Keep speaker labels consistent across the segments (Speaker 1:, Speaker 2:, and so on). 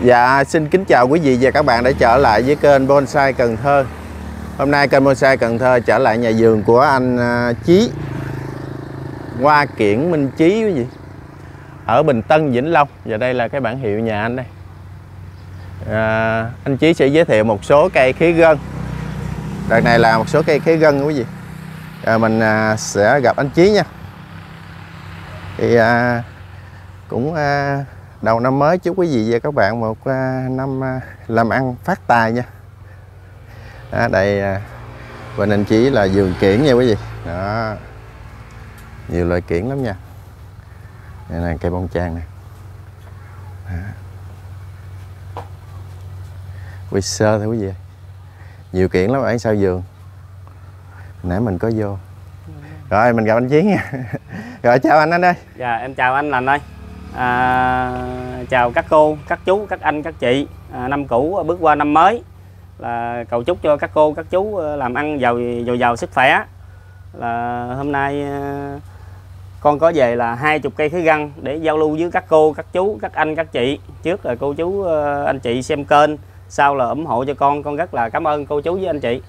Speaker 1: Dạ, xin kính chào quý vị và các bạn đã trở lại với kênh Bonsai Cần Thơ. Hôm nay kênh Bonsai Cần Thơ trở lại nhà vườn của anh à, Chí. Hoa Kiển Minh Chí quý vị. Ở Bình Tân, Vĩnh Long. Và đây là cái bản hiệu nhà anh đây. À, Anh Chí sẽ giới thiệu một số cây khí gân. Đợt này là một số cây khí gân quý vị. À, Mình à, sẽ gặp anh Chí nha. Thì à, cũng à, đầu năm mới chúc quý vị và các bạn một à, năm à, làm ăn phát tài nha. À, đây à, bên anh chỉ là vườn kiển nha quý vị. Đó. Nhiều loại kiển lắm nha. Đây là cây bông trang nè. Quy sơ thôi quý vị nhiều kiển lắm ở sau vườn? Nãy mình có vô. Rồi mình gặp anh chiến nha. Rồi chào anh anh ơi.
Speaker 2: Dạ em chào anh Lành ơi à, Chào các cô, các chú, các anh, các chị. À, Năm cũ bước qua năm mới. Là cầu chúc cho các cô, các chú ờ, làm ăn giàu dồi dào sức khỏe. Là hôm nay à, con có về là hai chục cây khí găng để giao lưu với các cô, các chú, các anh, các chị. Trước là cô chú, ờ, anh chị xem kênh sau là ủng hộ cho con. Con rất là cảm ơn cô chú với anh chị.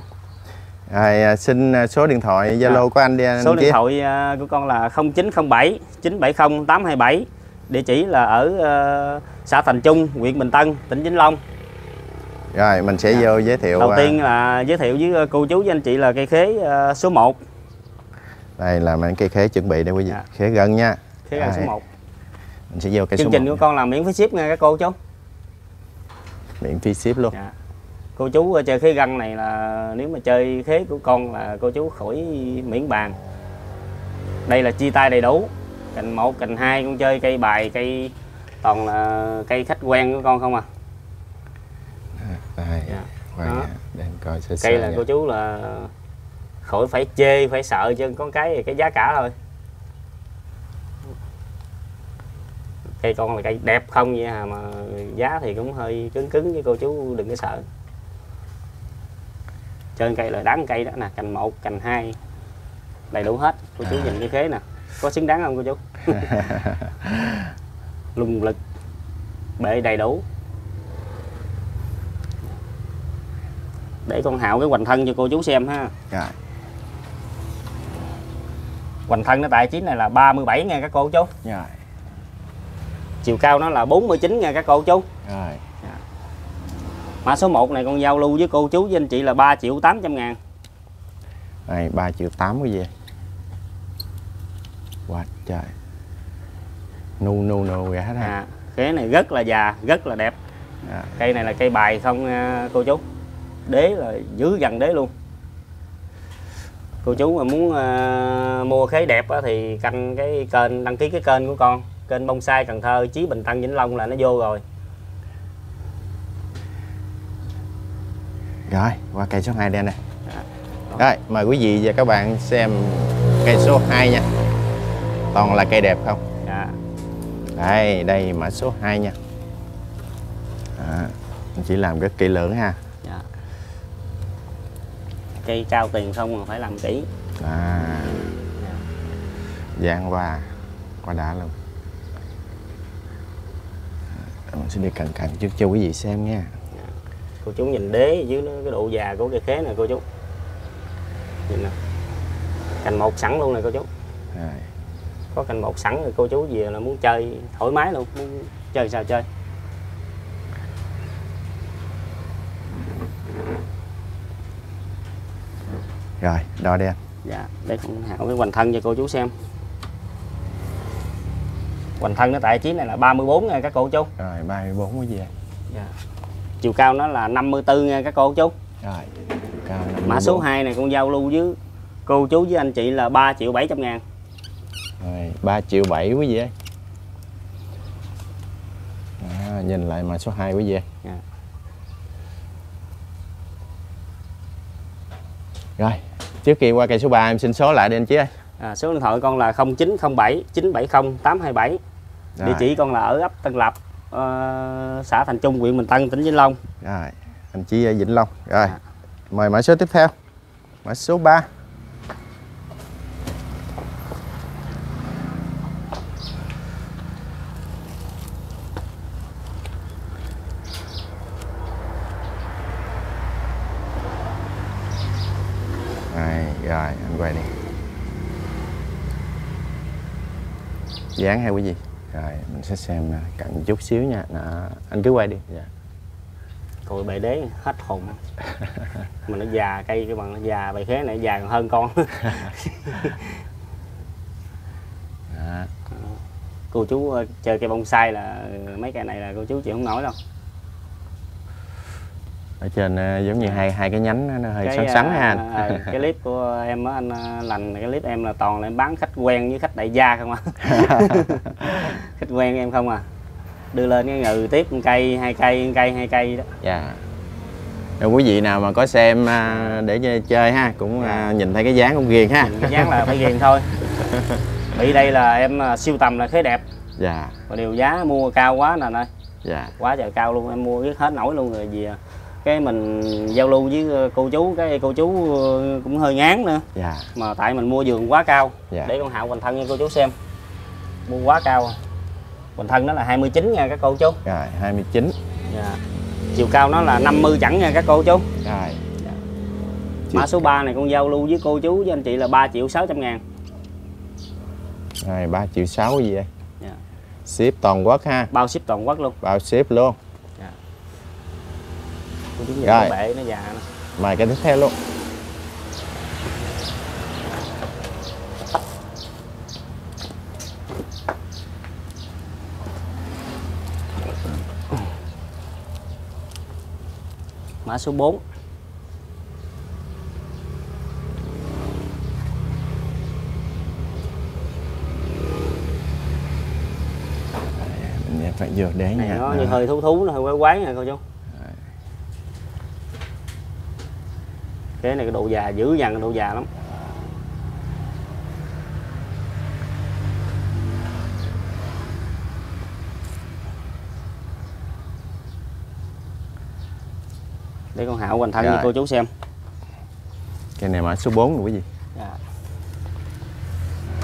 Speaker 1: Rồi, à, xin à, số điện thoại Zalo
Speaker 2: À,
Speaker 1: của anh đi anh
Speaker 2: số điện thoại à, của con là 0907 970 827 địa chỉ là ở ờ, xã Thành Trung huyện Bình Tân tỉnh Vĩnh Long
Speaker 1: Rồi mình sẽ vô giới thiệu
Speaker 2: đầu
Speaker 1: à,
Speaker 2: tiên là giới thiệu với ờ, cô chú với anh chị là cây khế ờ, số 1
Speaker 1: đây là mấy cây khế chuẩn bị đây quý vị.
Speaker 2: Dạ.
Speaker 1: Khế gần nha.
Speaker 2: khế găng số
Speaker 1: Rồi,
Speaker 2: 1
Speaker 1: Mình sẽ vô cây
Speaker 2: chương
Speaker 1: số
Speaker 2: trình
Speaker 1: 1.
Speaker 2: của con là miễn phí ship nha các cô chú
Speaker 1: Miễn phí ship luôn.
Speaker 2: Dạ. cô chú ờ, chơi khế găng này là nếu mà chơi khế của con là cô chú khỏi miễn bàn đây là chia tay đầy đủ cành một cành hai con chơi cây bài cây toàn là cây khách quen của con không à
Speaker 1: Đây.
Speaker 2: Dạ.
Speaker 1: Quay
Speaker 2: Đó.
Speaker 1: nha, để em coi sơ sơ
Speaker 2: cây là
Speaker 1: nha.
Speaker 2: cô chú là khỏi phải chê phải sợ chứ có cái cái giá cả thôi cây con là cây đẹp không vậy à mà giá thì cũng hơi cứng cứng với cô chú đừng có sợ trên cây là đáng cây đó nè cành một cành hai đầy đủ hết cô chú
Speaker 1: À.
Speaker 2: nhìn cái khế nè có xứng đáng không cô chú lùng lực bệ đầy đủ để con hạo cái hoành thân cho cô chú xem ha
Speaker 1: Rồi.
Speaker 2: hoành thân nó tại chín này là 37 nha các cô chú
Speaker 1: Rồi.
Speaker 2: chiều cao nó là 49 nha các cô chú
Speaker 1: Rồi.
Speaker 2: mã số 1 này con giao lưu với cô chú với anh chị là 3 triệu 800 ngàn
Speaker 1: Đây 3 triệu 8 quý vị. Quá trời. Nu nu nu vậy hết
Speaker 2: à, khế này rất là già rất là đẹp
Speaker 1: À.
Speaker 2: cây này là cây bài không à, cô chú đế là dưới gần đế luôn cô chú mà muốn à, mua khế đẹp á, thì canh cái kênh đăng ký cái kênh của con kênh bonsai Cần Thơ Chí Bình Tân Vĩnh Long là nó vô rồi
Speaker 1: Rồi, qua cây số 2 đây nè.
Speaker 2: Dạ.
Speaker 1: Rồi, mời quý vị và các bạn xem cây số 2 nha. Toàn là cây đẹp không?
Speaker 2: dạ.
Speaker 1: Đây, đây mã số 2 nha. Anh chỉ làm rất kỹ lưỡng ha.
Speaker 2: dạ. cây cao tiền không mà phải làm kỹ
Speaker 1: À. Giang qua qua đã luôn. Ờ, Mình sẽ đi cận cận trước cho quý vị xem nha.
Speaker 2: cô chú nhìn đế dưới nó cái độ già của cây khế này cô chú nhìn nè cành một sẵn luôn này cô chú
Speaker 1: Rồi.
Speaker 2: Có cành một sẵn rồi cô chú về là muốn chơi thoải mái luôn muốn chơi sao chơi
Speaker 1: Rồi, đo đi anh.
Speaker 2: dạ để con hạo cái hoành thân cho cô chú xem hoành thân nó tại chí này là 34 nha các cô chú
Speaker 1: Rồi, 34 quý vị ơi.
Speaker 2: dạ. chiều cao nó là 54 nha các cô chú
Speaker 1: Rồi. Cao
Speaker 2: mã số
Speaker 1: 54.
Speaker 2: 2 này con giao lưu với cô chú với anh chị là 3 triệu 700 ngàn
Speaker 1: Rồi, 3 triệu 7 quý vị ơi. À, nhìn lại mã số 2 quý vị ơi.
Speaker 2: Dạ.
Speaker 1: Rồi, trước khi qua cây số 3 em xin số lại đi anh Chí ơi.
Speaker 2: à, số điện thoại con là 0907 970 827 địa
Speaker 1: Rồi,
Speaker 2: chỉ con là ở ấp Tân Lập ờ, xã Thành Trung huyện Bình Tân tỉnh Vĩnh Long
Speaker 1: Rồi, anh Chí Vĩnh Long. Rồi,
Speaker 2: Dạ.
Speaker 1: mời mã số tiếp theo. Mã số 3. rồi anh quay đi dán hay quý vị rồi mình sẽ xem nè cận chút xíu nha Đó. anh cứ quay đi dạ.
Speaker 2: cội bệ đế hết hồn mà nó già cây cái bằng nó già bầy khế này già còn hơn con
Speaker 1: Đó.
Speaker 2: cô chú ờ, chơi cây bonsai là ờ, mấy cây này là cô chú chịu không nổi đâu
Speaker 1: ở trên ờ, giống như hai hai cái nhánh nó- hơi
Speaker 2: cái
Speaker 1: xoắn xoắn
Speaker 2: à,
Speaker 1: ha. anh
Speaker 2: à, cái clip của em á anh lành cái clip em là toàn là em bán khách quen với khách đại gia không à. Khách quen em không à. Đưa lên cái ngừ tiếp một cây hai cây một cây hai cây đó.
Speaker 1: Dạ. Rồi quý vị nào mà có xem để chơi- ha cũng à, nhìn thấy cái dáng cũng ghiền ha.
Speaker 2: Nhìn cái dáng là phải ghiền thôi. Bị đây là em siêu tầm là khế đẹp.
Speaker 1: Dạ.
Speaker 2: Và điều giá mua cao quá nè ơi.
Speaker 1: Dạ.
Speaker 2: Quá trời cao luôn em mua biết hết nổi luôn rồi gì à. Cái mình giao lưu với ờ, cô chú cái cô chú ờ, cũng hơi ngán nữa.
Speaker 1: Dạ.
Speaker 2: Mà tại mình mua giường quá cao.
Speaker 1: Dạ.
Speaker 2: để con hạo hoành thân cho cô chú xem. Mua quá cao. Hoành thân nó là 29 nha các cô chú.
Speaker 1: Rồi 29
Speaker 2: dạ. chiều cao nó là 50 chẳng nha các cô chú.
Speaker 1: Rồi.
Speaker 2: Mã số 3 này con giao lưu với cô chú với anh chị là 3 triệu 600 ngàn.
Speaker 1: Rồi 3 triệu 6 gì vậy?
Speaker 2: Dạ.
Speaker 1: ship toàn quốc ha.
Speaker 2: Bao ship toàn quốc luôn.
Speaker 1: Bao ship luôn
Speaker 2: nhìn
Speaker 1: Rồi.
Speaker 2: bệ nó già nè
Speaker 1: mời cái tiếp theo luôn.
Speaker 2: Mã số 4
Speaker 1: mình phải vừa để
Speaker 2: này
Speaker 1: nha.
Speaker 2: nó như hơi thú thú nó hơi quái quái nha cô chú cái này cái độ già dữ dằn độ già lắm. Để con hạo hoành thân cho cô chú xem.
Speaker 1: Cái này mã số 4 rồi quý vị
Speaker 2: Dạ.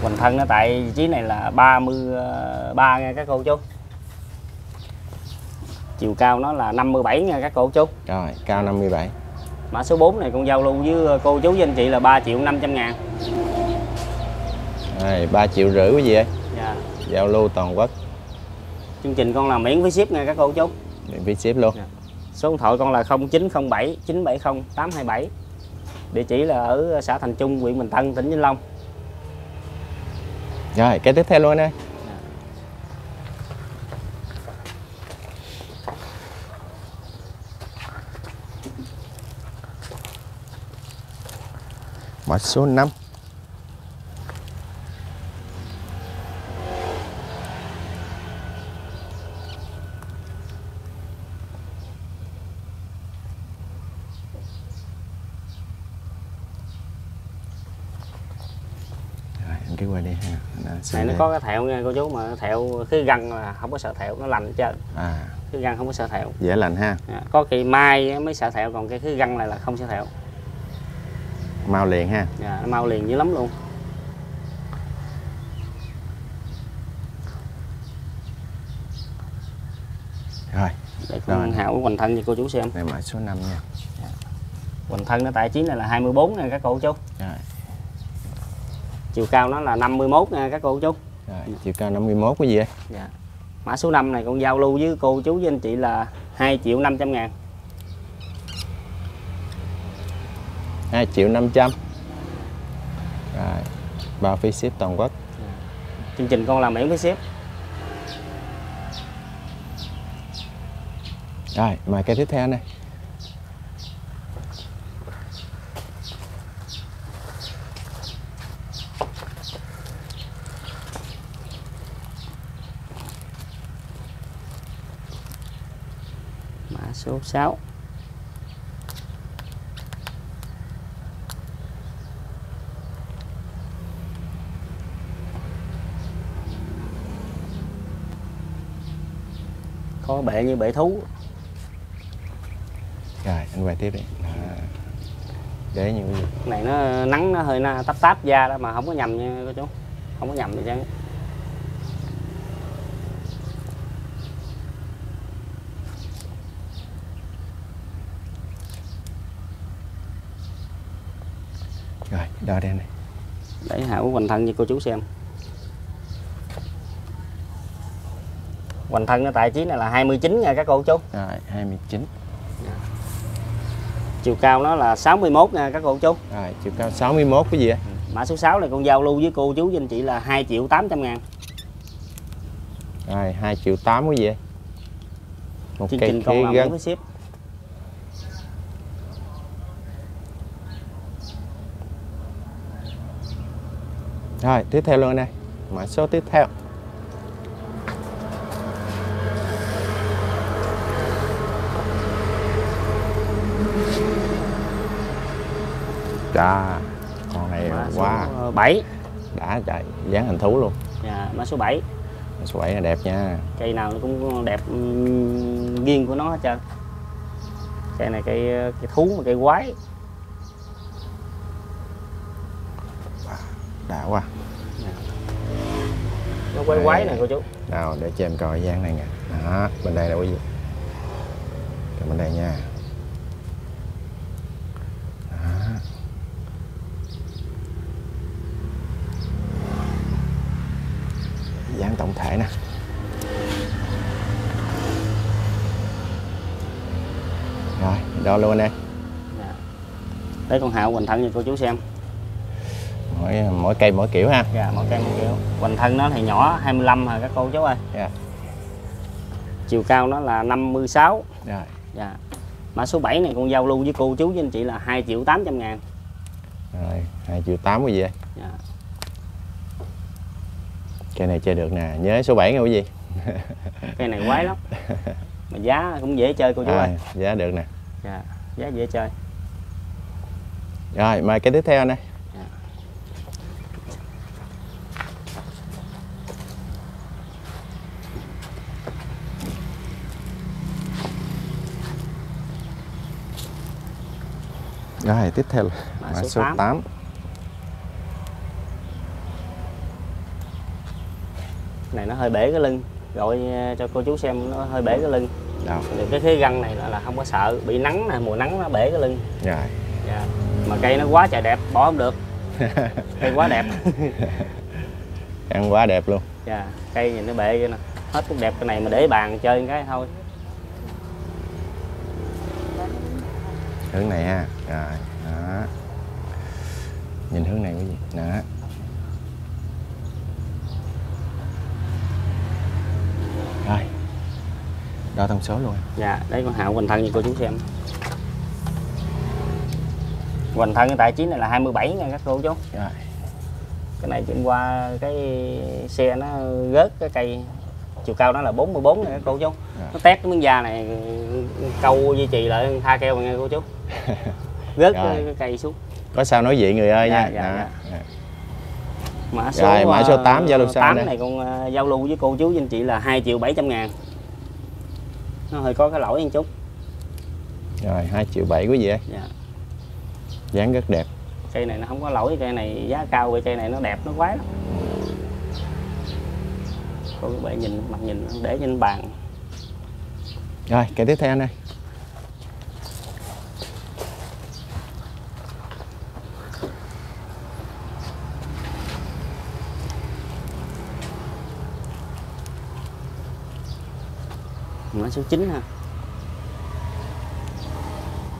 Speaker 2: Hoành thân nó tại vị trí này là 33 nha các cô chú. Chiều cao nó là 57 nha các cô chú.
Speaker 1: Rồi cao 57
Speaker 2: Mã số 4 này con giao lưu với cô chú với anh chị là 3 triệu 500 ngàn.
Speaker 1: Rồi 3 triệu rưỡi quý vị ơi
Speaker 2: dạ.
Speaker 1: giao lưu toàn quốc.
Speaker 2: Chương trình con làm miễn phí ship nha các cô chú.
Speaker 1: Miễn phí ship luôn.
Speaker 2: Dạ. Số điện thoại con là 0907 970 827 Địa chỉ là ở xã Thành Trung, huyện Bình Tân, tỉnh Vĩnh Long.
Speaker 1: Rồi cái tiếp theo luôn anh ơi mã số 5 Rồi, anh cứ qua đi ha. Nó
Speaker 2: Này nó có cái thẹo nha cô chú mà thẹo cái găng là không có sợ thẹo, nó lành hết trơn.
Speaker 1: À,
Speaker 2: Cái găng không có sợ thẹo.
Speaker 1: Dễ lành ha.
Speaker 2: À, có kỳ mai mới sợ thẹo còn cái thứ găng này là không sợ thẹo
Speaker 1: Mau liền ha.
Speaker 2: dạ, nó mau liền dữ lắm luôn.
Speaker 1: Rồi,
Speaker 2: để con hạo hoành thân cho cô chú xem.
Speaker 1: Này mã số 5 nha.
Speaker 2: hoành thân nó tại chín này là 24 nha các cô chú.
Speaker 1: Rồi,
Speaker 2: chiều cao nó là 51 nha các cô chú.
Speaker 1: Rồi chiều cao 51 cái gì ơi?
Speaker 2: dạ. mã số 5 này con giao lưu với cô chú với anh chị là 2 triệu 500 ngàn
Speaker 1: 2 triệu 500. Rồi, bao phí ship toàn quốc.
Speaker 2: chương trình con làm miễn phí ship
Speaker 1: Rồi, mời cái tiếp theo này.
Speaker 2: mã số 6 bệ như bệ thú
Speaker 1: Rồi, anh quay tiếp đi. Đó. Để như cái gì?
Speaker 2: Cái này nó nắng nó hơi na táp táp da đó mà không có nhầm nha cô chú không có nhầm gì chứ
Speaker 1: rồi đo đây này
Speaker 2: để hảo hoành thân cho cô chú xem hoành thân nó tại chí này là 29 nha các cô chú.
Speaker 1: Rồi 29
Speaker 2: chiều cao nó là 61 nha các cô chú.
Speaker 1: Rồi chiều cao 61 cái gì á
Speaker 2: mã số 6 này con giao lưu với cô chú với anh chị là 2 triệu 800 ngàn.
Speaker 1: Rồi 2 triệu 8 cái gì á một
Speaker 2: chương trình
Speaker 1: khế
Speaker 2: lòng
Speaker 1: gân
Speaker 2: với ship
Speaker 1: rồi tiếp theo luôn đây. Mã số tiếp theo Chà, con này
Speaker 2: mã
Speaker 1: quá
Speaker 2: số 7
Speaker 1: đã trời dáng hình thú luôn.
Speaker 2: Dạ, mã số 7
Speaker 1: số 7 là đẹp nha.
Speaker 2: Cây nào nó cũng đẹp riêng của nó hết trơn. Cây này cây cây thú mà cây quái.
Speaker 1: Đã quá.
Speaker 2: Nó quái quái này cô chú.
Speaker 1: Nào để cho em coi dáng này nè. Đó bên đây là gì? Cái bên đây nha Đó. dáng tổng thể nè rồi đo luôn đây
Speaker 2: dạ. con hạo hoành thân cho cô chú xem.
Speaker 1: Mỗi mỗi cây mỗi kiểu ha.
Speaker 2: Dạ một cây một kiểu. Hoành thân nó thì nhỏ 25 hả các cô chú ơi.
Speaker 1: Dạ.
Speaker 2: chiều cao nó là 56
Speaker 1: rồi
Speaker 2: dạ. Mã số 7 này con giao lưu với cô chú với anh chị là 2 triệu 800 ngàn.
Speaker 1: Rồi hai triệu tám cái gì vậy?
Speaker 2: Dạ.
Speaker 1: cây này chơi được nè. Nhớ số 7 nghe cái gì?
Speaker 2: Cây này quái lắm. Mà giá cũng dễ chơi cô chú
Speaker 1: à,
Speaker 2: ơi.
Speaker 1: giá được nè
Speaker 2: dạ. giá dễ chơi
Speaker 1: rồi mời cái tiếp theo này
Speaker 2: Dạ.
Speaker 1: rồi tiếp theo là
Speaker 2: Mã
Speaker 1: mã
Speaker 2: số
Speaker 1: số
Speaker 2: tám.
Speaker 1: 8
Speaker 2: này nó hơi bể cái lưng gọi ờ, cho cô chú xem nó hơi bể cái lưng
Speaker 1: đâu
Speaker 2: Thì cái khế găng này là, là không có sợ bị nắng nè mùa nắng nó bể cái lưng.
Speaker 1: Rồi
Speaker 2: dạ. mà cây nó quá trời đẹp bỏ không được. Cây quá đẹp.
Speaker 1: Ăn quá đẹp luôn.
Speaker 2: Dạ. cây nhìn nó bể vậy nè. Hết cũng đẹp cái này mà để bàn chơi cái thôi.
Speaker 1: Hướng này ha. Rồi đó. Nhìn hướng này cái gì? Đó rồi đo thông số luôn
Speaker 2: dạ đấy con hạo hoành thân như cô chú xem hoành thân tại chí này là 27 nha các cô chú
Speaker 1: rồi
Speaker 2: cái này chuyển qua cái xe nó rớt cái cây chiều cao nó là 44 này các cô chú nó tét cái miếng da này câu duy trì lại tha keo nghe cô chú rớt cái,
Speaker 1: Rồi.
Speaker 2: cái cây xuống
Speaker 1: có sao nói vậy người ơi
Speaker 2: Dạ,
Speaker 1: nha
Speaker 2: dạ,
Speaker 1: Đó.
Speaker 2: dạ.
Speaker 1: Dạ.
Speaker 2: mã số
Speaker 1: Rồi, mã số
Speaker 2: ờ,
Speaker 1: 8 giao lưu sau
Speaker 2: 8
Speaker 1: đây.
Speaker 2: này con ờ, giao lưu với cô chú với anh chị là 2 triệu 700 ngàn nó hơi có cái lỗi một chút.
Speaker 1: Rồi hai triệu bảy quý vị ơi.
Speaker 2: Dạ.
Speaker 1: dáng rất đẹp.
Speaker 2: Cây này nó không có lỗi cây này giá cao vậy cây này nó đẹp nó quái lắm. Cô các bạn nhìn mặt nhìn để trên bàn.
Speaker 1: Rồi cây tiếp theo này
Speaker 2: số 9 ha.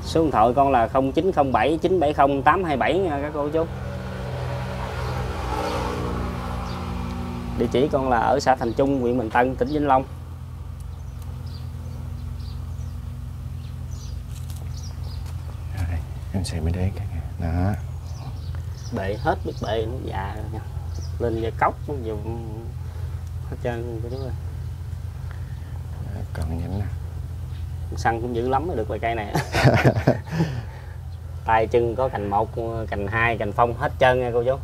Speaker 2: Số điện thoại con là 0907 970 827 nha các cô chú. Địa chỉ con là ở xã Thành Trung huyện Bình Tân tỉnh Vĩnh Long.
Speaker 1: Em xem bên đây đó.
Speaker 2: Bệ hết biết bệ nó già rồi nha lên dây cốc nó dùng hết trơn cô chú ơi
Speaker 1: còn nhánh nè.
Speaker 2: Săn cũng dữ lắm mới được cây này. Tay chân có cành một cành hai cành phong hết trơn nha cô chú.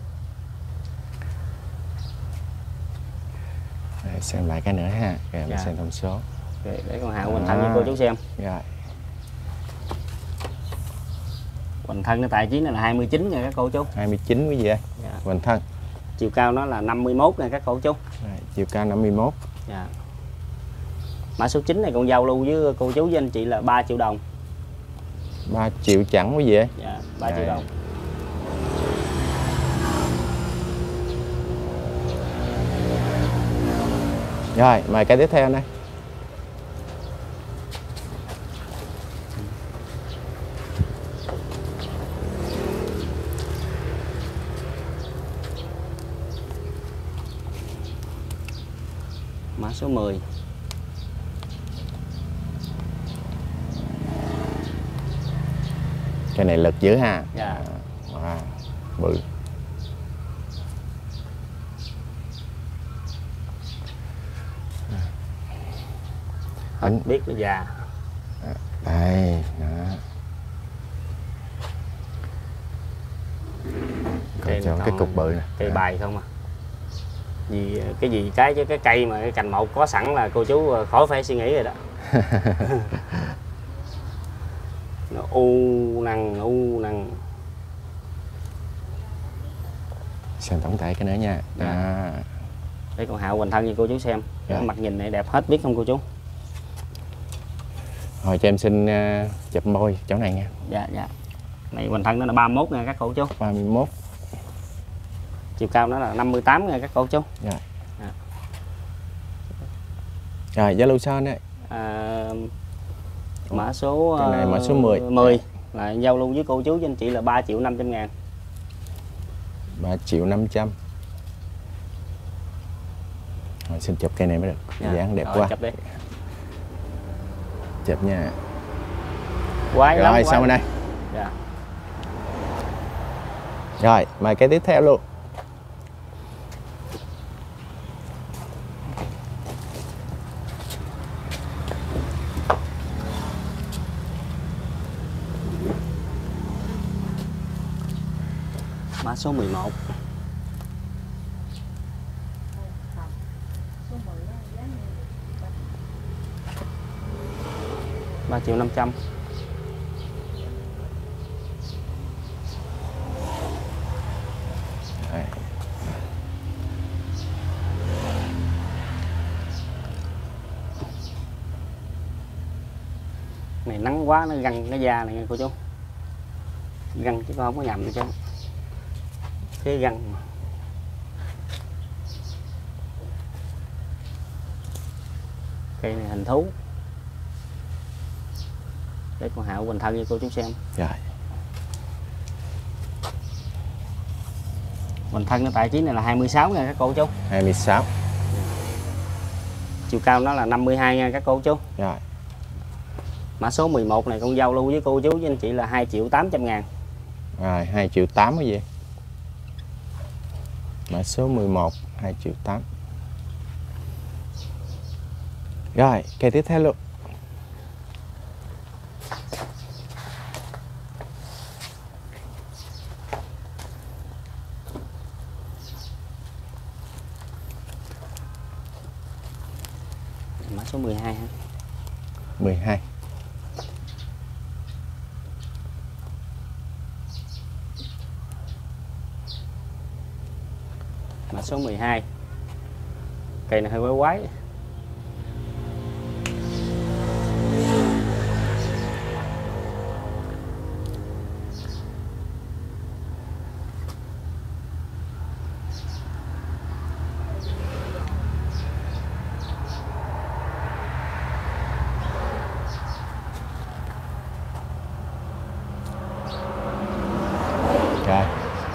Speaker 1: Rồi, xem lại cái nữa ha. Rồi em
Speaker 2: Dạ.
Speaker 1: xem thông số.
Speaker 2: Để, để con hạo hoành thân cho cô chú xem.
Speaker 1: Rồi.
Speaker 2: Hoành thân nó tài chí này là 29 nha các cô chú.
Speaker 1: 29 quý vị ơi.
Speaker 2: Dạ.
Speaker 1: Hoành thân.
Speaker 2: Chiều cao nó là 51 nha các cô chú.
Speaker 1: Rồi, chiều cao 51
Speaker 2: dạ mã số 9 này còn giao lưu với cô chú với anh chị là 3 triệu đồng
Speaker 1: 3 triệu chẳng quý gì ấy.
Speaker 2: dạ 3 triệu
Speaker 1: dạ.
Speaker 2: đồng
Speaker 1: Rồi, mời cái tiếp theo đây.
Speaker 2: Mã số 10
Speaker 1: Cái này lực dữ ha.
Speaker 2: dạ
Speaker 1: Wow, bự.
Speaker 2: hết biết nó già
Speaker 1: Đây, đó.
Speaker 2: Cây
Speaker 1: Còn cái cục bự nè.
Speaker 2: cây
Speaker 1: Đó.
Speaker 2: bài không à vì cái gì cái chứ cái cây mà cái cành một có sẵn là cô chú ờ, khỏi phải suy nghĩ rồi đó nó u năng u năng
Speaker 1: Xem tổng thể cái nữa nha.
Speaker 2: Dạ.
Speaker 1: Đó.
Speaker 2: để con hạo hoành thân cho cô chú xem
Speaker 1: Dạ.
Speaker 2: mặt nhìn này đẹp hết biết không cô chú
Speaker 1: Hồi cho em xin uh, chụp môi chỗ này nha.
Speaker 2: dạ dạ này hoành thân nó là 31 nha các cô chú
Speaker 1: 31.
Speaker 2: chiều cao nó là 58 nha các cô chú
Speaker 1: Rồi, Zalo sao đây?
Speaker 2: à, mã số
Speaker 1: Cái này mã số 10.
Speaker 2: 10 là giao lưu với cô chú với anh chị là 3 triệu 500 ngàn
Speaker 1: 3 triệu 500. Rồi, xin chụp cây này mới được.
Speaker 2: Dạ.
Speaker 1: Dáng đẹp
Speaker 2: Rồi,
Speaker 1: quá.
Speaker 2: chụp đi
Speaker 1: Chụp nha.
Speaker 2: quái lắm
Speaker 1: Rồi,
Speaker 2: quái
Speaker 1: xong rồi
Speaker 2: lắm.
Speaker 1: đây.
Speaker 2: dạ.
Speaker 1: Rồi, mời cái tiếp theo luôn.
Speaker 2: Mã số 11 3 triệu năm trăm.
Speaker 1: Đây.
Speaker 2: này, nắng quá, nó găng cái da này nghe cô chú. Găng chứ con không có nhầm gì chứ cái găng. Cây này hình thú. Để con hạo bình thân cho cô chú xem.
Speaker 1: Rồi,
Speaker 2: bình thân nó tại trí này là 26 nha các cô chú.
Speaker 1: 26.
Speaker 2: chiều cao nó là 52 nha các cô chú.
Speaker 1: Rồi,
Speaker 2: mã số 11 này con giao lưu với cô chú với anh chị là 2 triệu 800 ngàn.
Speaker 1: Rồi 2 triệu 8 cái gì? Mã số 11 2 triệu 8. Rồi, cây tiếp theo luôn.
Speaker 2: mã số 12 ha
Speaker 1: 12
Speaker 2: mã số 12 cây này hơi quái quái
Speaker 1: Rồi,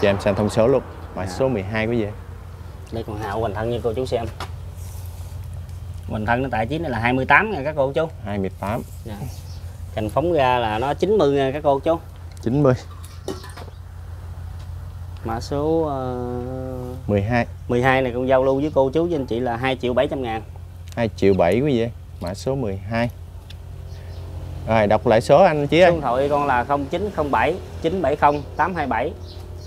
Speaker 1: cho em xem thông số luôn. Mã
Speaker 2: Dạ.
Speaker 1: số 12 cái gì?
Speaker 2: Đây còn hạo hoành thân như cô chú xem. Hoành thân nó tại trí này là 28 nha các cô chú.
Speaker 1: 28,
Speaker 2: cành phóng ra là nó 90 nha các cô chú.
Speaker 1: 90,
Speaker 2: mã số uh,
Speaker 1: 12,
Speaker 2: 12 này con giao lưu với cô chú với anh chị là 2 triệu 700 ngàn.
Speaker 1: 2 triệu 7 cái gì? Mã số 12. Rồi, đọc lại số anh Chí
Speaker 2: số điện thoại con là 0907 970 827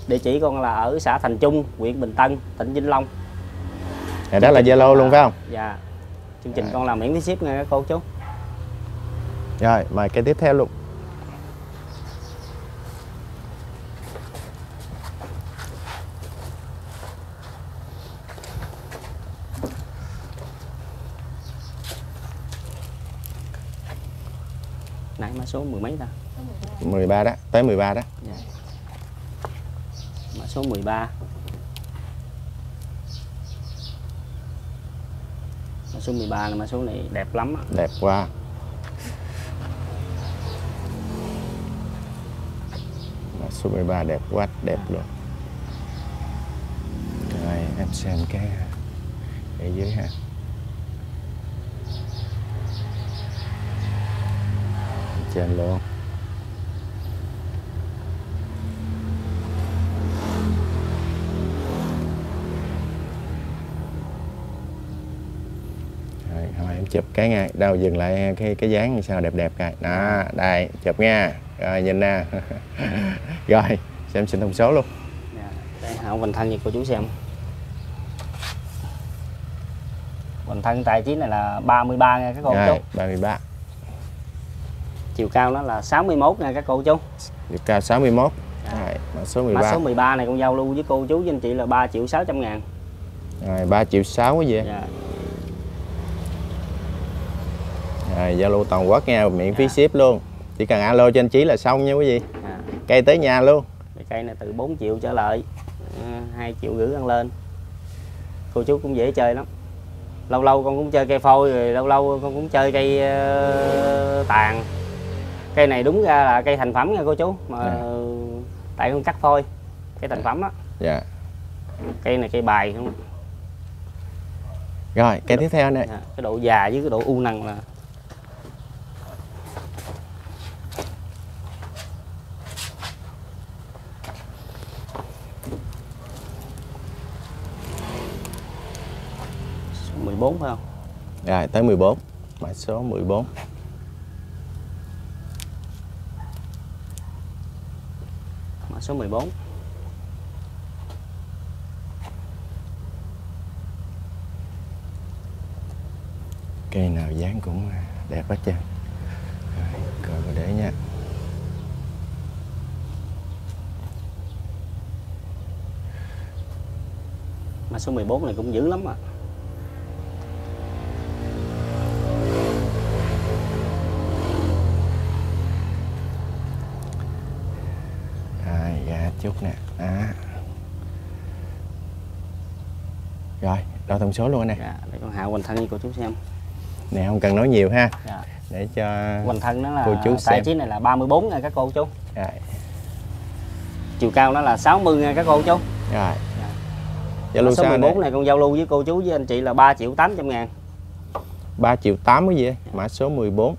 Speaker 2: địa chỉ con là ở xã Thành Trung huyện Bình Tân tỉnh Vĩnh Long
Speaker 1: Rồi đó là Zalo luôn phải không?
Speaker 2: dạ chương trình
Speaker 1: Dạ.
Speaker 2: con là miễn phí ship nha các cô chú
Speaker 1: Rồi, mời cái tiếp theo luôn.
Speaker 2: nãy mã số mười mấy ta
Speaker 1: 13 đó, tới 13 đó.
Speaker 2: Số 13 mã số 13 là mã số này đẹp lắm
Speaker 1: đẹp quá. Mã số 13 đẹp quá đẹp luôn. Rồi em xem cái ở dưới ha. Trên luôn chụp cái nha đâu dừng lại cái cái dáng sao đẹp đẹp coi đó đây chụp nha. Rồi nhìn nè. Rồi xem xin thông số luôn.
Speaker 2: Dạ, đây hậu hoành thân như cô chú xem. Hoành thân tài chí này là 33 nha các cô
Speaker 1: rồi
Speaker 2: chú.
Speaker 1: 33
Speaker 2: chiều cao nó là 61 nha các cô chú.
Speaker 1: Chiều cao 61
Speaker 2: Dạ.
Speaker 1: rồi mã số
Speaker 2: mã
Speaker 1: 13
Speaker 2: số 13 này con giao lưu với cô chú với anh chị là 3 triệu 600 ngàn.
Speaker 1: Rồi 3 triệu 6 cái gì
Speaker 2: dạ.
Speaker 1: rồi Zalo toàn quốc nha miễn phí ship luôn. Chỉ cần alo cho anh Chí là xong nha quý vị.
Speaker 2: Dạ.
Speaker 1: cây tới nhà luôn.
Speaker 2: Cây này từ 4 triệu trở lại ừ, 2 triệu rưỡi ăn lên. Cô chú cũng dễ chơi lắm. Lâu lâu con cũng chơi cây phôi rồi lâu lâu con cũng chơi cây ờ, tàn. Cây này đúng ra là cây thành phẩm nha cô chú mà
Speaker 1: À.
Speaker 2: tại con cắt phôi cây thành phẩm á.
Speaker 1: Dạ.
Speaker 2: Cây này cây bài không?
Speaker 1: Rồi cây tiếp theo này
Speaker 2: Dạ, cái độ già với cái độ u nằng là 14 phải không?
Speaker 1: rồi tới 14 mã số 14
Speaker 2: Mã số 14
Speaker 1: cây nào dáng cũng đẹp hết trơn. Rồi coi vào để nha.
Speaker 2: Mã số 14 này cũng dữ lắm à
Speaker 1: chút nè. Đó. Rồi đo thông số luôn nè
Speaker 2: dạ, Để con hạ hoành thân cho cô chú xem.
Speaker 1: Nè không cần nói nhiều ha.
Speaker 2: Dạ.
Speaker 1: để cho
Speaker 2: Hoành thân nó là
Speaker 1: Cô chú
Speaker 2: tại chí này là 34 nha các cô chú.
Speaker 1: Rồi.
Speaker 2: Chiều cao nó là 60 nha các cô chú.
Speaker 1: Rồi.
Speaker 2: Dạ.
Speaker 1: Zalo
Speaker 2: Mã số
Speaker 1: sao
Speaker 2: 14
Speaker 1: này?
Speaker 2: con giao lưu với cô chú với anh chị là 3 triệu 800 ngàn.
Speaker 1: 3 triệu 8 cái gì mã số 14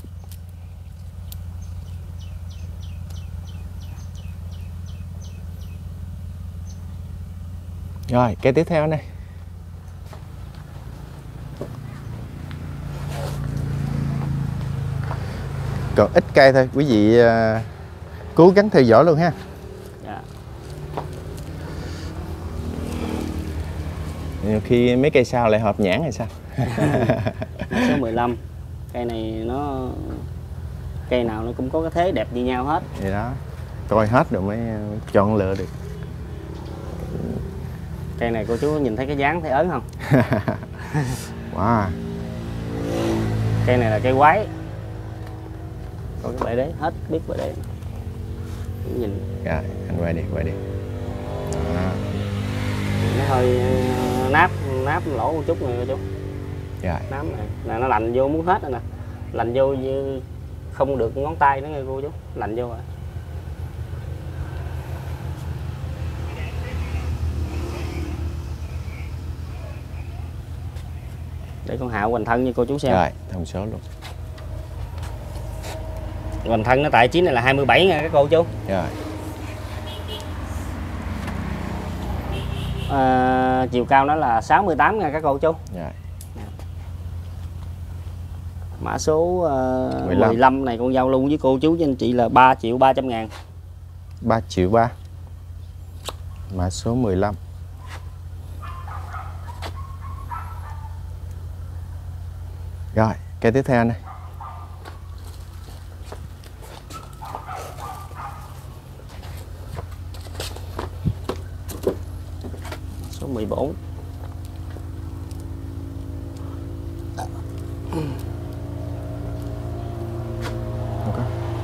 Speaker 1: rồi cây tiếp theo này. Còn ít cây thôi quý vị à, cố gắng theo dõi luôn ha.
Speaker 2: Dạ.
Speaker 1: Nhiều khi mấy cây sau lại hợp nhãn hay sao?
Speaker 2: Số 15 cây này nó cây nào nó cũng có cái thế đẹp như nhau hết.
Speaker 1: Vậy đó coi hết rồi mới chọn lựa được
Speaker 2: cây này cô chú nhìn thấy cái dáng thấy ớn không?
Speaker 1: Wow.
Speaker 2: Cây này là cây quái. Có cái bệ đế hết biết bệ đế. Nhìn.
Speaker 1: Rồi anh quay đi quay đi. Đó.
Speaker 2: nó hơi ờ, náp náp lỗ một chút này cô chú.
Speaker 1: Rồi.
Speaker 2: Náp này là nó lạnh vô muốn hết rồi nè. Lạnh vô như không được ngón tay nữa nghe cô chú. Lạnh vô rồi để con hạ hoành thân như cô chú xem.
Speaker 1: Rồi thông số luôn.
Speaker 2: Hoành thân nó tại chín này là 27 nha các cô chú.
Speaker 1: Rồi.
Speaker 2: À, chiều cao nó là 68 nha các cô chú.
Speaker 1: Rồi.
Speaker 2: Mã số uh,
Speaker 1: 15.
Speaker 2: 15 này con giao lưu với cô chú với anh chị là 3 triệu 300 ngàn.
Speaker 1: 3 triệu 3 mã số 15 rồi cây tiếp theo này.
Speaker 2: Số 14
Speaker 1: không có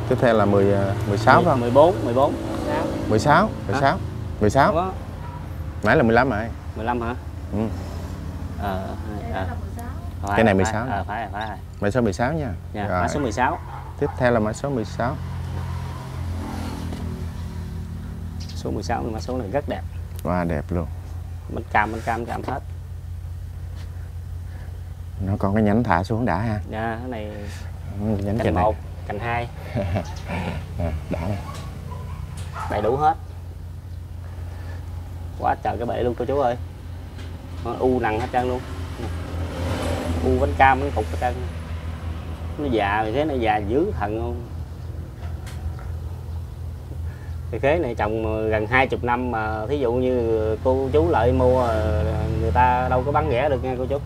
Speaker 1: tiếp theo là 10 à, 16 phải không?
Speaker 2: 14 14
Speaker 1: 16 16 16
Speaker 2: có
Speaker 1: nãy là 15 rồi.
Speaker 2: 15 hả?
Speaker 1: Ừ.
Speaker 2: ờ à, à. Phải,
Speaker 1: Cái này
Speaker 2: phải,
Speaker 1: 16
Speaker 2: Ờ, phải rồi, phải rồi.
Speaker 1: Mã số 16 nha.
Speaker 2: Dạ, mã số 16.
Speaker 1: Tiếp theo là mã số 16.
Speaker 2: Số 16 là mã số này rất đẹp.
Speaker 1: Wow, đẹp luôn.
Speaker 2: Bên cam bên cam cam hết.
Speaker 1: Nó còn cái nhánh thả xuống đã ha.
Speaker 2: Dạ, cái này
Speaker 1: Nhánh
Speaker 2: cành. 1, cành 2,
Speaker 1: À, đã này.
Speaker 2: đầy đủ hết. Quá trời cái bể luôn cô chú ơi. U nặng hết trơn luôn. U bánh cam bánh cục hết trơn. Nó già thì thế này già dữ thần luôn. Cái khế này trồng gần 20 năm mà thí dụ như cô chú lợi mua người ta đâu có bán rẻ được nha cô chú.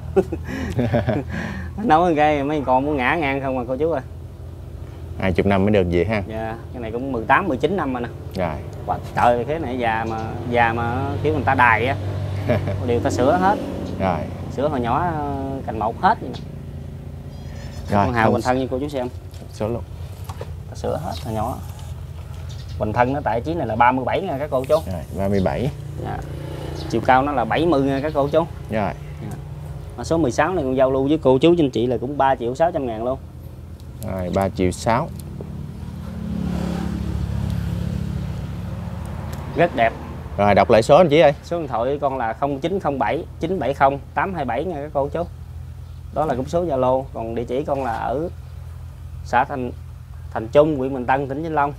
Speaker 2: Nói cái mấy con muốn ngã ngang không mà cô chú ơi.
Speaker 1: 20 năm mới được gì ha.
Speaker 2: Dạ, cái này cũng 18 19 năm rồi nè.
Speaker 1: Rồi.
Speaker 2: Quá trời thế này già mà già mà kiểu người ta đài á. Điều ta sửa hết,
Speaker 1: Rồi.
Speaker 2: Sửa hồi nhỏ ờ, cành một hết vậy nè.
Speaker 1: Rồi.
Speaker 2: Con hào quỳnh thân như cô chú xem,
Speaker 1: số luôn.
Speaker 2: sửa hết hồi nhỏ. Quỳnh thân nó tại chí này là 37 nha các cô chú.
Speaker 1: Rồi, 37.
Speaker 2: Dạ. Chiều cao nó là 70 nha các cô chú.
Speaker 1: Rồi.
Speaker 2: Mà số 16 này con giao lưu với cô chú anh chị là cũng 3 triệu 600 ngàn luôn.
Speaker 1: Rồi 3 triệu 6.
Speaker 2: Rất đẹp.
Speaker 1: Rồi đọc lại số anh chị ơi.
Speaker 2: Số điện thoại con là 0907 970 827 nha các cô chú. Đó là cũng số Zalo, còn địa chỉ con là ở xã Thành Thành Trung, huyện Bình Tân, tỉnh Vĩnh Long.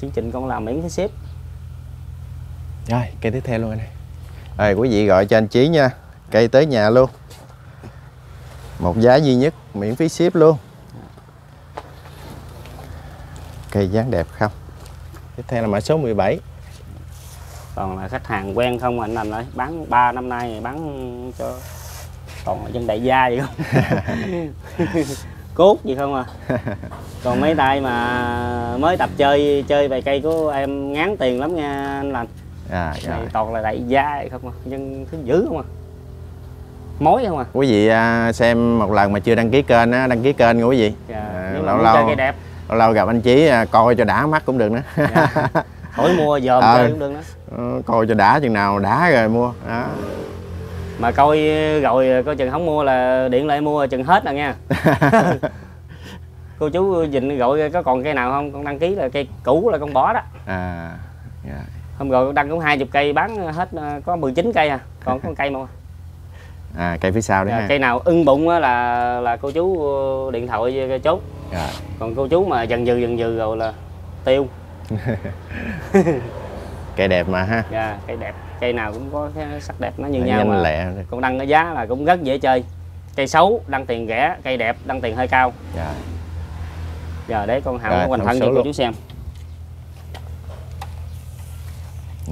Speaker 2: Chương trình con làm miễn phí ship.
Speaker 1: Rồi, cây tiếp theo luôn anh này. Rồi quý vị gọi cho anh Chí nha. Cây tới nhà luôn. Một giá duy nhất, miễn phí ship luôn. Cây dáng đẹp không? Tiếp theo là mã số 17.
Speaker 2: Còn là khách hàng quen không anh anh ơi, bán 3 năm nay bán cho còn là dân đại gia vậy không? Cốt gì không à. Còn mấy tay mà mới tập chơi chơi bài cây của em ngán tiền lắm nha anh lành.
Speaker 1: À,
Speaker 2: này toàn là đại gia vậy không à dân thứ dữ không à mối không à
Speaker 1: Quý vị à, xem một lần mà chưa đăng ký kênh á, đăng ký kênh của quý vị.
Speaker 2: dạ.
Speaker 1: À, lâu lâu.
Speaker 2: chơi cây đẹp
Speaker 1: Lâu lâu gặp anh Chí à, coi cho đã mắt cũng được nữa.
Speaker 2: Dạ. khỏi mua dòm
Speaker 1: Ờ.
Speaker 2: chơi cũng được đó
Speaker 1: Ờ, coi cho đã chừng nào đã rồi mua. Đó.
Speaker 2: mà coi rồi coi chừng không mua là điện lại mua chừng hết rồi nha cô chú dình gọi có còn cây nào không con đăng ký là cây cũ là con bỏ đó
Speaker 1: À, dạ.
Speaker 2: hôm rồi con đăng cũng hai chục cây bán hết ờ, có 19 cây à còn có cây mà
Speaker 1: à cây phía sau đấy
Speaker 2: Dạ,
Speaker 1: ha.
Speaker 2: cây nào ưng bụng á là là cô chú ờ, điện thoại chốt
Speaker 1: Rồi.
Speaker 2: còn cô chú mà dần dừ dần dừ rồi là tiêu
Speaker 1: Cây đẹp mà ha.
Speaker 2: Dạ, cây đẹp cây nào cũng có cái sắc đẹp nó như
Speaker 1: Nhanh
Speaker 2: nhau mà
Speaker 1: lẹ.
Speaker 2: còn đăng cái giá là cũng rất dễ chơi cây xấu đăng tiền rẻ cây đẹp đăng tiền hơi cao
Speaker 1: Dạ.
Speaker 2: giờ để con hào
Speaker 1: Rồi,
Speaker 2: nó hoành
Speaker 1: thông
Speaker 2: thân cho cô chú xem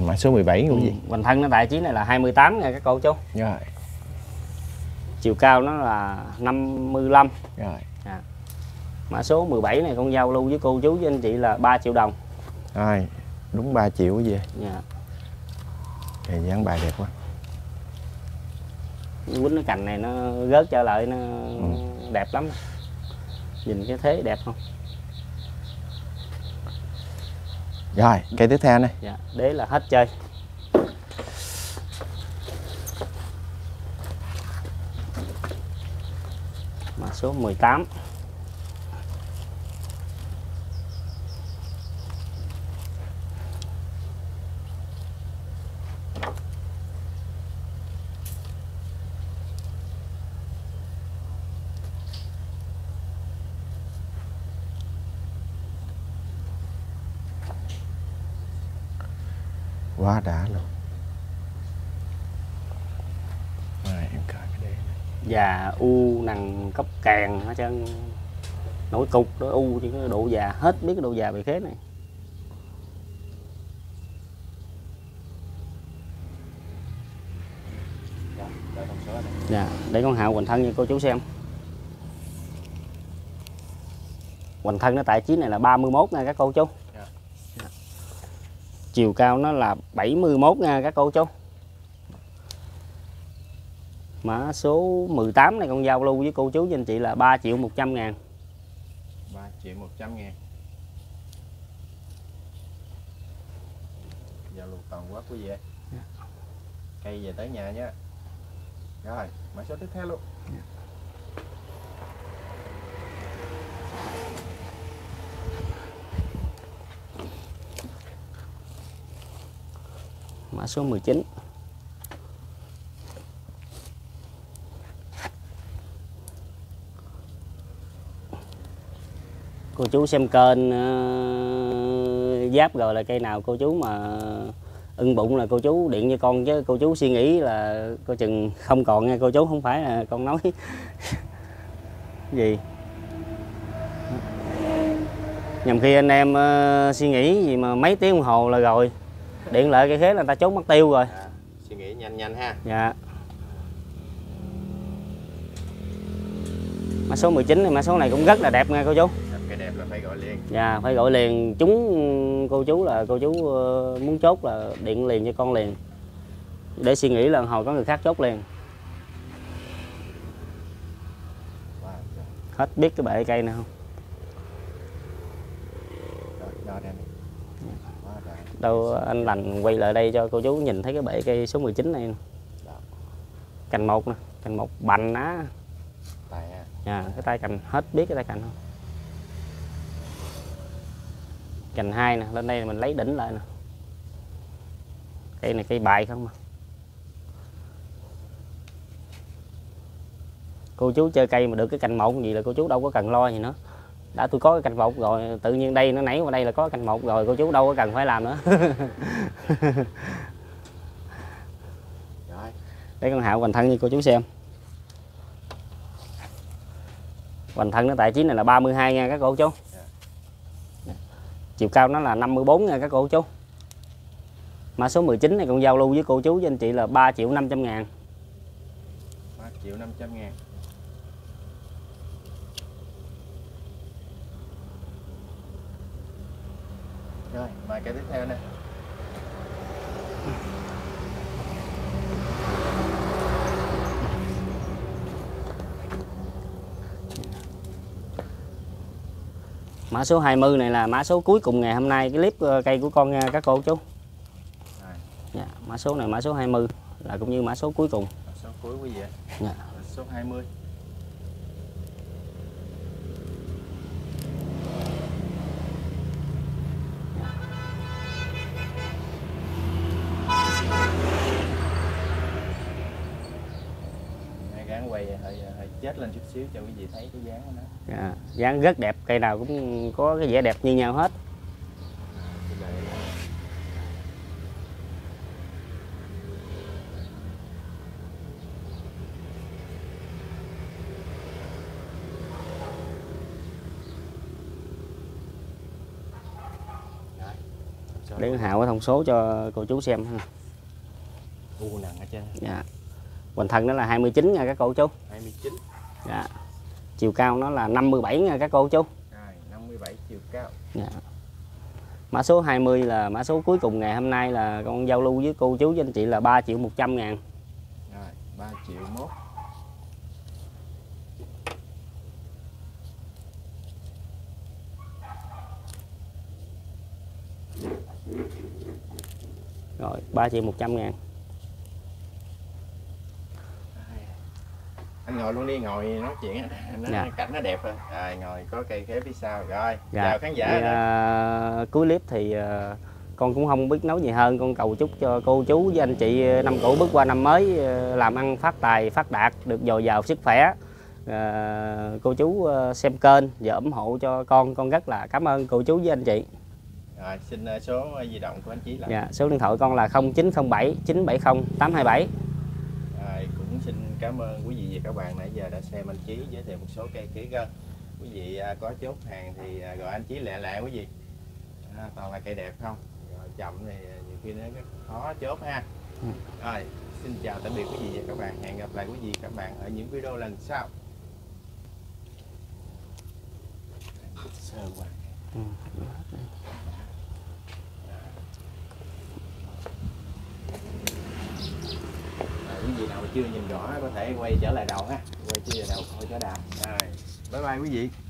Speaker 1: Mã số 17 của
Speaker 2: ừ.
Speaker 1: gì?
Speaker 2: hoành thân nó tại chí này là 28 nha các cô chú
Speaker 1: Rồi.
Speaker 2: chiều cao nó là 55
Speaker 1: Rồi.
Speaker 2: mã số 17 này con giao lưu với cô chú với anh chị là 3 triệu đồng
Speaker 1: Rồi. Đúng 3 triệu gì?
Speaker 2: dạ.
Speaker 1: Cây dáng bài đẹp quá.
Speaker 2: quýnh cái cành này nó rớt trở lại nó
Speaker 1: Ừ.
Speaker 2: đẹp lắm nhìn cái thế đẹp không
Speaker 1: Rồi, cây tiếp theo này.
Speaker 2: dạ. đế là hết chơi mã số 18
Speaker 1: Quá đã luôn. Rồi, em coi cái đế.
Speaker 2: già u nằng cấp càng hết trơn nổi cục đó u chứ cái độ già hết biết cái độ già bị khế này dạ để con hạo hoành thân cho cô chú xem hoành thân nó tại chí này là 31 nha các cô chú. Chiều cao nó là 71 nha các cô chú mã số 18 này con giao lưu với cô chú với anh chị là 3 triệu 100 ngàn
Speaker 1: 3 triệu 100 ngàn. Giao lưu toàn quốc quý vị. Cây về tới nhà nhé. Rồi, mã số tiếp theo luôn.
Speaker 2: Mã số 19 cô chú xem kênh uh, giáp rồi là cây nào cô chú mà ưng bụng là cô chú điện cho con chứ cô chú suy nghĩ là coi chừng không còn nha cô chú không phải là con nói. Gì? Nhầm khi anh em uh, suy nghĩ gì mà mấy tiếng đồng hồ là rồi điện lại cái khế là người ta trốn mất tiêu rồi.
Speaker 1: À, suy nghĩ nhanh nhanh ha.
Speaker 2: Dạ. Mã số 19 này mã số này cũng rất là đẹp nha cô chú.
Speaker 1: Cái đẹp là phải gọi liền.
Speaker 2: Dạ phải gọi liền. Chúng cô chú là cô chú ờ, muốn chốt là điện liền cho con liền. Để suy nghĩ là hồi có người khác chốt liền. Hết biết cái bệ cây nào không
Speaker 1: rồi, đo ra đi Quá trời.
Speaker 2: Đâu anh lành quay lại đây cho cô chú nhìn thấy cái bệ cây số 19 này.
Speaker 1: Đó.
Speaker 2: cành một nè cành một bành á
Speaker 1: ha
Speaker 2: Dạ, cái tay cành hết biết cái tay cành không? Cành hai nè, lên đây mình lấy đỉnh lại nè. Cây này cây bài không mà. Cô chú chơi cây mà được cái cành một gì là cô chú đâu có cần lo gì nữa. Đã tôi có cái cành một rồi, tự nhiên đây nó nảy qua đây là có cành một rồi, cô chú đâu có cần phải làm nữa.
Speaker 1: rồi
Speaker 2: Đây con hạo hoành thân như cô chú xem. Hoành thân nó tại chín này là 32 nha các cô chú. Chiều cao nó là 54 nha các cô chú. Mã số 19 này còn giao lưu với cô chú với anh chị là 3 triệu 500 ngàn.
Speaker 1: 3 triệu 500 ngàn rồi mời cái tiếp theo nè
Speaker 2: Mã số 20 này là mã số cuối cùng ngày hôm nay cái clip ờ, cây của con nha các cô chú. Dạ, mã số này mã số 20 là cũng như mã số cuối cùng.
Speaker 1: số cuối quý vị ạ
Speaker 2: Dạ.
Speaker 1: số 20 Quay hơi, hơi chết lên chút xíu cho quý vị thấy cái dáng của nó
Speaker 2: Dạ, dáng rất đẹp, cây nào cũng có cái vẻ đẹp như nhau hết.
Speaker 1: Cái
Speaker 2: Để Hạo có thông số cho cô chú xem ha.
Speaker 1: u nặng ở trên
Speaker 2: Dạ. Hoành thân nó là 29 nha các cô chú.
Speaker 1: 29
Speaker 2: Dạ. Chiều cao nó là 57 nha các cô chú.
Speaker 1: rồi 57 chiều cao
Speaker 2: Dạ. Mã số 20 là mã số cuối cùng ngày hôm nay là con giao lưu với cô chú với anh chị là 3 triệu 100 ngàn.
Speaker 1: rồi 3 triệu mốt
Speaker 2: Rồi 3 triệu 100 ngàn.
Speaker 1: Anh ngồi luôn đi ngồi nói chuyện nó
Speaker 2: Dạ.
Speaker 1: cảnh nó đẹp rồi. Rồi ngồi có cây khế phía sau. Rồi
Speaker 2: Dạ.
Speaker 1: chào khán giả.
Speaker 2: Thì, à, cuối clip thì à, con cũng không biết nói gì hơn. Con cầu chúc cho cô chú với anh chị à, năm cũ bước qua năm mới à, làm ăn phát tài phát đạt được dồi dào sức khỏe. À, cô chú à, xem kênh và ủng hộ cho con. Con rất là cảm ơn cô chú với anh chị.
Speaker 1: Rồi xin số di động của anh chí là
Speaker 2: dạ, số điện thoại con là 0907 970 827
Speaker 1: rồi cũng xin cảm ơn quý vị và các bạn nãy giờ đã xem anh chí giới thiệu một số cây khế gân. Quý vị à, có chốt hàng thì à, gọi anh chí lẹ lẹ quý vị. À, toàn là cây đẹp không? Rồi chậm thì à, nhiều khi nó rất khó chốt ha.
Speaker 2: Ừ.
Speaker 1: rồi xin chào tạm biệt quý vị và các bạn. Hẹn gặp lại quý vị và các bạn ở những video lần sau. Sơ quá
Speaker 2: Ừ.
Speaker 1: quý vị nào mà chưa nhìn rõ có thể quay trở lại đầu ha. Quay trở lại đầu quay trở đà rồi. Bye bye quý vị.